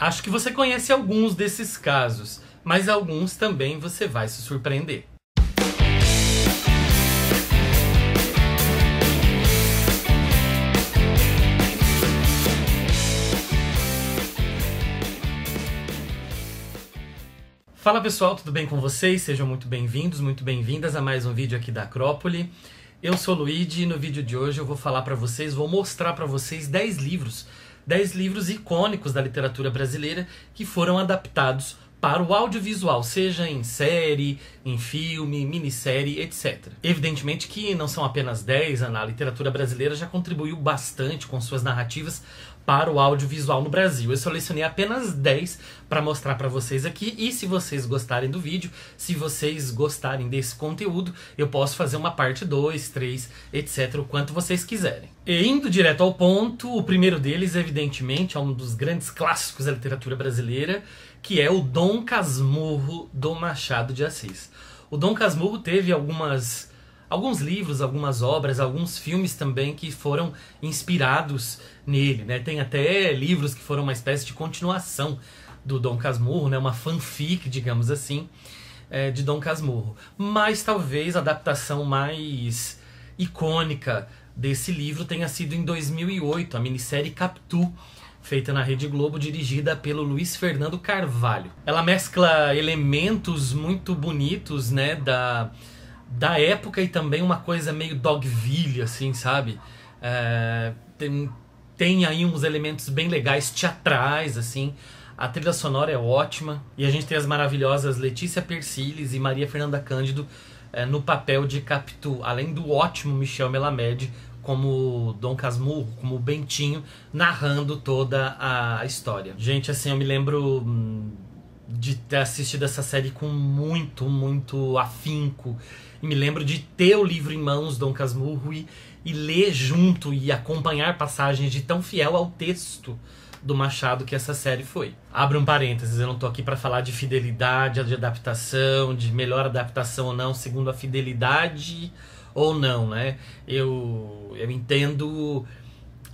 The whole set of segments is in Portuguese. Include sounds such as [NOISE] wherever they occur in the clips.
Acho que você conhece alguns desses casos, mas alguns também você vai se surpreender. Fala pessoal, tudo bem com vocês? Sejam muito bem-vindos, muito bem-vindas a mais um vídeo aqui da Acrópole. Eu sou o Luigi e no vídeo de hoje eu vou falar para vocês, vou mostrar para vocês 10 livros, 10 livros icônicos da literatura brasileira que foram adaptados para o audiovisual, seja em série, em filme, minissérie, etc. Evidentemente que não são apenas 10, a literatura brasileira já contribuiu bastante com suas narrativas para o audiovisual no Brasil. Eu selecionei apenas 10 para mostrar para vocês aqui e se vocês gostarem do vídeo, se vocês gostarem desse conteúdo, eu posso fazer uma parte 2, 3, etc, o quanto vocês quiserem. E indo direto ao ponto, o primeiro deles, evidentemente, é um dos grandes clássicos da literatura brasileira, que é o Dom Casmurro do Machado de Assis. O Dom Casmurro teve algumas alguns livros, algumas obras, alguns filmes também que foram inspirados nele, né? Tem até livros que foram uma espécie de continuação do Dom Casmurro, né? Uma fanfic, digamos assim, é, de Dom Casmurro. Mas talvez a adaptação mais icônica desse livro tenha sido em 2008, a minissérie Capitu, feita na Rede Globo, dirigida pelo Luiz Fernando Carvalho. Ela mescla elementos muito bonitos, né, da da época e também uma coisa meio Dogville, assim, sabe? É, tem, tem aí uns elementos bem legais, teatrais, assim. A trilha sonora é ótima. E a gente tem as maravilhosas Letícia Persiles e Maria Fernanda Cândido é, no papel de Capitu, além do ótimo Michel Melamed como Dom Casmurro, como Bentinho, narrando toda a história. Gente, assim, eu me lembro hum, de ter assistido essa série com muito, muito afinco. E me lembro de ter o livro em mãos, Dom Casmurro, e, e ler junto e acompanhar passagens de tão fiel ao texto do Machado que essa série foi. Abra um parênteses, eu não tô aqui para falar de fidelidade, de adaptação, de melhor adaptação ou não, segundo a fidelidade ou não, né? Eu, eu entendo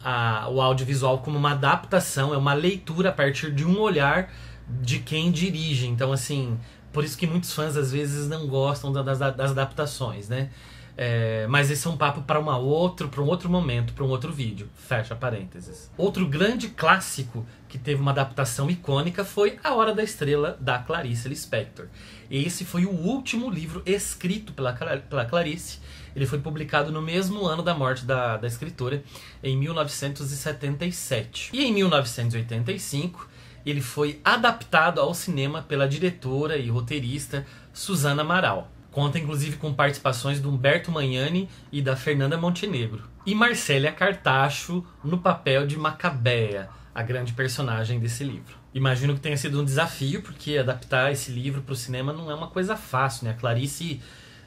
a, o audiovisual como uma adaptação, é uma leitura a partir de um olhar de quem dirige. Então, assim, por isso que muitos fãs às vezes não gostam das, das adaptações, né? É, mas esse é um papo para uma outro, para um outro momento, para um outro vídeo. Fecha parênteses. Outro grande clássico que teve uma adaptação icônica foi A Hora da Estrela da Clarice Lispector. Esse foi o último livro escrito pela, pela Clarice. Ele foi publicado no mesmo ano da morte da, da escritora, em 1977. E em 1985 ele foi adaptado ao cinema pela diretora e roteirista Susana Amaral. Conta inclusive com participações do Humberto Magnani e da Fernanda Montenegro. E Marcélia Cartacho no papel de Macabea, a grande personagem desse livro. Imagino que tenha sido um desafio, porque adaptar esse livro para o cinema não é uma coisa fácil, né? A Clarice,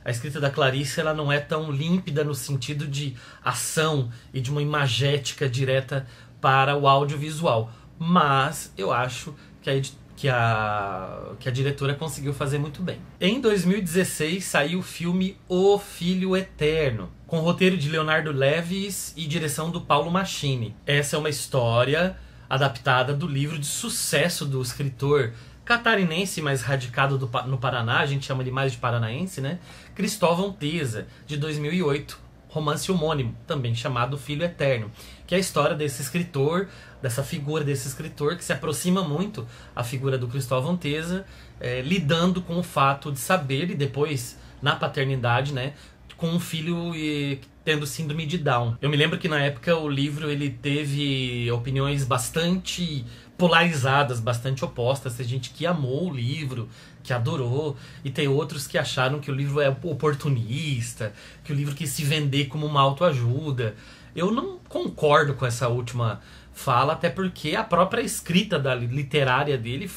a escrita da Clarice, ela não é tão límpida no sentido de ação e de uma imagética direta para o audiovisual mas eu acho que a, que a, que a diretora conseguiu fazer muito bem. Em 2016 saiu o filme O Filho Eterno, com roteiro de Leonardo Leves e direção do Paulo Machini. Essa é uma história adaptada do livro de sucesso do escritor catarinense, mas radicado do, no Paraná, a gente chama ele mais de paranaense, né? Cristóvão Teza, de 2008, romance homônimo, também chamado Filho Eterno, que é a história desse escritor, dessa figura desse escritor que se aproxima muito à figura do Cristóvão Teza, é, lidando com o fato de saber e depois na paternidade, né, com um filho e, tendo síndrome de Down. Eu me lembro que na época o livro ele teve opiniões bastante polarizadas, bastante opostas. Tem gente que amou o livro, que adorou, e tem outros que acharam que o livro é oportunista, que o livro quis se vender como uma autoajuda. Eu não concordo com essa última fala, até porque a própria escrita da literária dele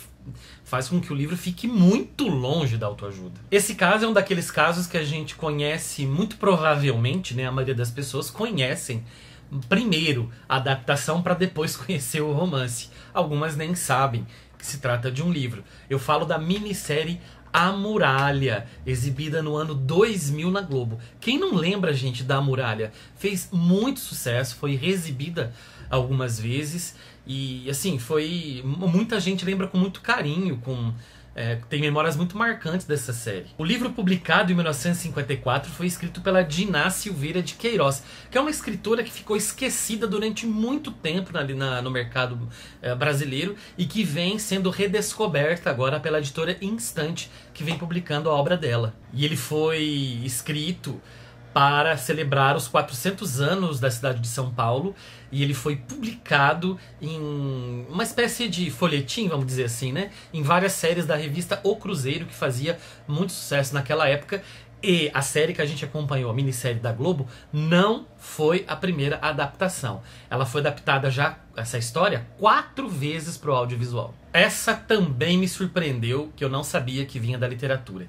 faz com que o livro fique muito longe da autoajuda. Esse caso é um daqueles casos que a gente conhece muito provavelmente, né, a maioria das pessoas conhecem primeiro a adaptação para depois [LAUGHS] conhecer o romance. Algumas nem sabem que se trata de um livro. Eu falo da minissérie A Muralha, exibida no ano 2000 na Globo. Quem não lembra, gente, da Muralha? Fez muito sucesso, foi reexibida algumas vezes E assim, foi. Muita gente lembra com muito carinho, com. É, tem memórias muito marcantes dessa série. O livro publicado em 1954 foi escrito pela Diná Silveira de Queiroz, que é uma escritora que ficou esquecida durante muito tempo na, na, no mercado é, brasileiro e que vem sendo redescoberta agora pela editora Instante, que vem publicando a obra dela. E ele foi escrito para celebrar os 400 anos da cidade de São Paulo e ele foi publicado em uma espécie de folhetim, vamos dizer assim, né? Em várias séries da revista O Cruzeiro, que fazia muito sucesso naquela época. E a série que a gente acompanhou, a minissérie da Globo, não foi a primeira adaptação. Ela foi adaptada já, essa história, quatro vezes para o audiovisual. Essa também me surpreendeu, que eu não sabia que vinha da literatura.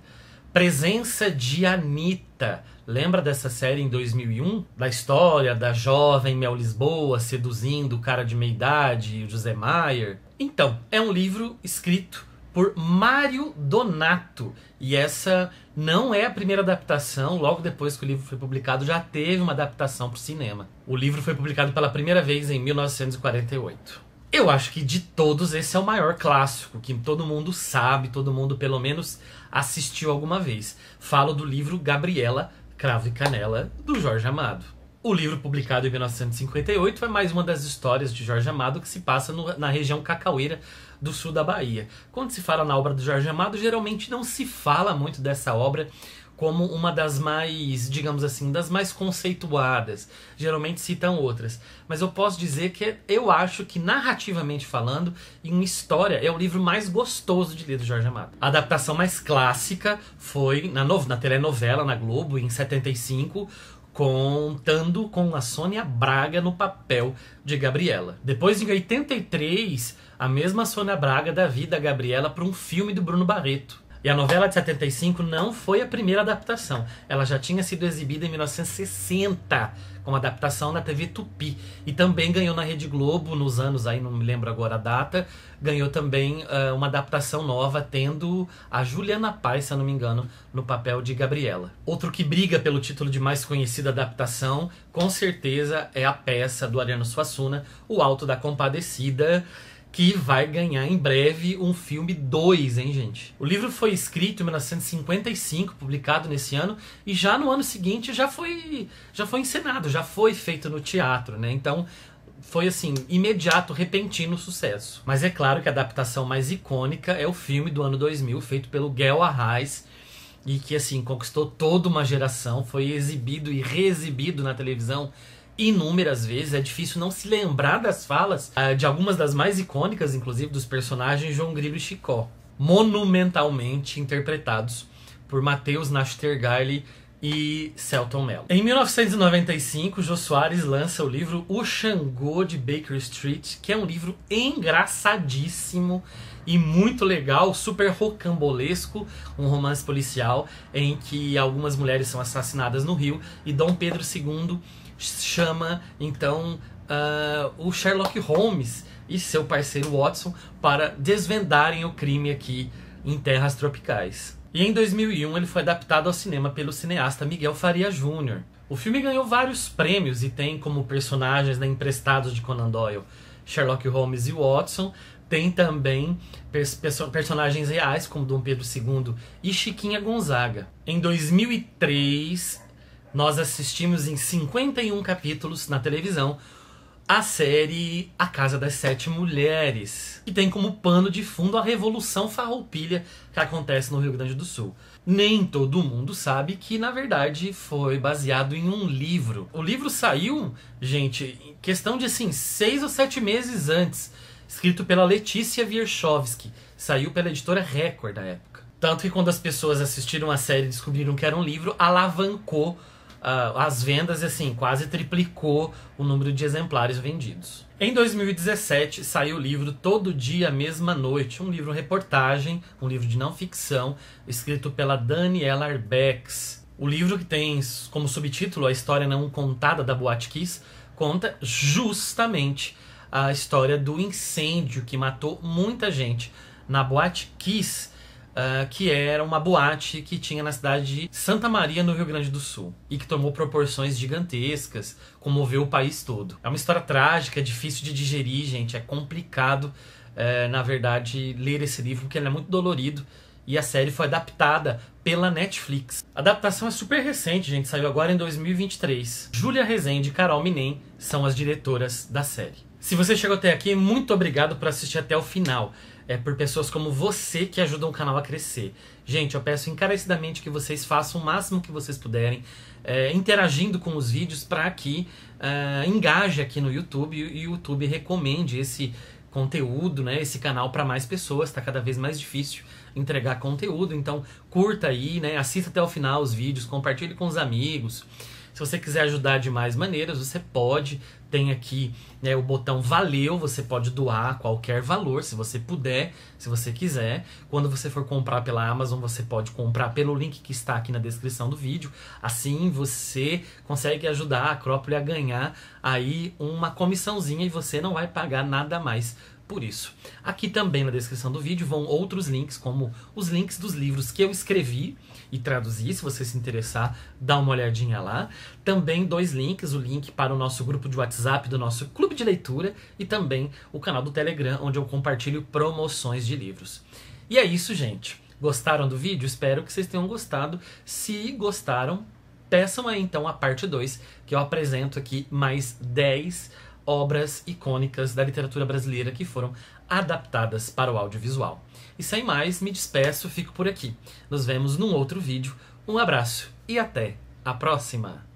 Presença de Anitta. Lembra dessa série em 2001? Da história da jovem Mel Lisboa seduzindo o cara de meia idade, o José Maier? Então, é um livro escrito por Mário Donato. E essa não é a primeira adaptação. Logo depois que o livro foi publicado, já teve uma adaptação para o cinema. O livro foi publicado pela primeira vez em 1948. Eu acho que de todos esse é o maior clássico, que todo mundo sabe, todo mundo pelo menos assistiu alguma vez. Falo do livro Gabriela, Cravo e Canela, do Jorge Amado. O livro, publicado em 1958, é mais uma das histórias de Jorge Amado que se passa no, na região cacaueira do sul da Bahia. Quando se fala na obra do Jorge Amado, geralmente não se fala muito dessa obra como uma das mais, digamos assim, das mais conceituadas. Geralmente citam outras. Mas eu posso dizer que eu acho que, narrativamente falando, em história, é o livro mais gostoso de ler do Jorge Amado. A adaptação mais clássica foi na, no, na telenovela, na Globo, em 75, contando com a Sônia Braga no papel de Gabriela. Depois, em 83, a mesma Sônia Braga dá vida a Gabriela para um filme do Bruno Barreto. E a novela de 75 não foi a primeira adaptação. Ela já tinha sido exibida em 1960 como adaptação na TV Tupi. E também ganhou na Rede Globo, nos anos aí, não me lembro agora a data, ganhou também uh, uma adaptação nova, tendo a Juliana Paz, se eu não me engano, no papel de Gabriela. Outro que briga pelo título de mais conhecida adaptação, com certeza, é a peça do Ariano Suassuna, O Alto da Compadecida que vai ganhar em breve um filme 2, hein, gente? O livro foi escrito em 1955, publicado nesse ano, e já no ano seguinte já foi já foi encenado, já foi feito no teatro, né? Então, foi assim, imediato, repentino sucesso. Mas é claro que a adaptação mais icônica é o filme do ano 2000, feito pelo Gel Arraes, e que assim conquistou toda uma geração, foi exibido e reexibido na televisão inúmeras vezes. É difícil não se lembrar das falas uh, de algumas das mais icônicas, inclusive dos personagens João Grilo e Chicó, monumentalmente interpretados por Matheus Nastergaile e Celton Mello. Em 1995, Jô Soares lança o livro O Xangô de Baker Street, que é um livro engraçadíssimo e muito legal, super rocambolesco, um romance policial em que algumas mulheres são assassinadas no Rio e Dom Pedro II chama então uh, o Sherlock Holmes e seu parceiro Watson para desvendarem o crime aqui em terras tropicais. E em 2001 ele foi adaptado ao cinema pelo cineasta Miguel Faria Jr. O filme ganhou vários prêmios e tem como personagens né, emprestados de Conan Doyle Sherlock Holmes e Watson. Tem também pers personagens reais como Dom Pedro II e Chiquinha Gonzaga. Em 2003 nós assistimos em 51 capítulos na televisão a série A Casa das Sete Mulheres, que tem como pano de fundo a Revolução Farroupilha que acontece no Rio Grande do Sul. Nem todo mundo sabe que, na verdade, foi baseado em um livro. O livro saiu, gente, em questão de assim, seis ou sete meses antes, escrito pela Letícia Wierchowski. Saiu pela editora Record da época. Tanto que quando as pessoas assistiram a série e descobriram que era um livro, alavancou uh, as vendas assim quase triplicou o número de exemplares vendidos. Em 2017 saiu o livro Todo Dia Mesma Noite, um livro reportagem, um livro de não ficção, escrito pela Daniela Arbex. O livro que tem como subtítulo A História Não Contada da Boate Kiss conta justamente a história do incêndio que matou muita gente na Boate Kiss Uh, que era uma boate que tinha na cidade de Santa Maria, no Rio Grande do Sul, e que tomou proporções gigantescas, comoveu o país todo. É uma história trágica, é difícil de digerir, gente, é complicado, uh, na verdade, ler esse livro, porque ele é muito dolorido, e a série foi adaptada pela Netflix. A adaptação é super recente, gente, saiu agora em 2023. Júlia Rezende e Carol Minem são as diretoras da série. Se você chegou até aqui, muito obrigado por assistir até o final é por pessoas como você que ajudam o canal a crescer. Gente, eu peço encarecidamente que vocês façam o máximo que vocês puderem, é, interagindo com os vídeos para que é, engaje aqui no YouTube e o YouTube recomende esse conteúdo, né, esse canal para mais pessoas. Está cada vez mais difícil entregar conteúdo, então curta aí, né, assista até o final os vídeos, compartilhe com os amigos. Se você quiser ajudar de mais maneiras, você pode. Tem aqui né, o botão valeu, você pode doar qualquer valor, se você puder, se você quiser. Quando você for comprar pela Amazon, você pode comprar pelo link que está aqui na descrição do vídeo. Assim você consegue ajudar a Acrópole a ganhar aí uma comissãozinha e você não vai pagar nada mais por isso. Aqui também na descrição do vídeo vão outros links, como os links dos livros que eu escrevi e traduzi, se você se interessar, dá uma olhadinha lá. Também dois links, o link para o nosso grupo de WhatsApp do nosso clube de leitura e também o canal do Telegram, onde eu compartilho promoções de livros. E é isso, gente. Gostaram do vídeo? Espero que vocês tenham gostado. Se gostaram, peçam aí então a parte 2, que eu apresento aqui mais 10 obras icônicas da literatura brasileira que foram adaptadas para o audiovisual. E sem mais, me despeço, fico por aqui. Nos vemos num outro vídeo. Um abraço e até a próxima!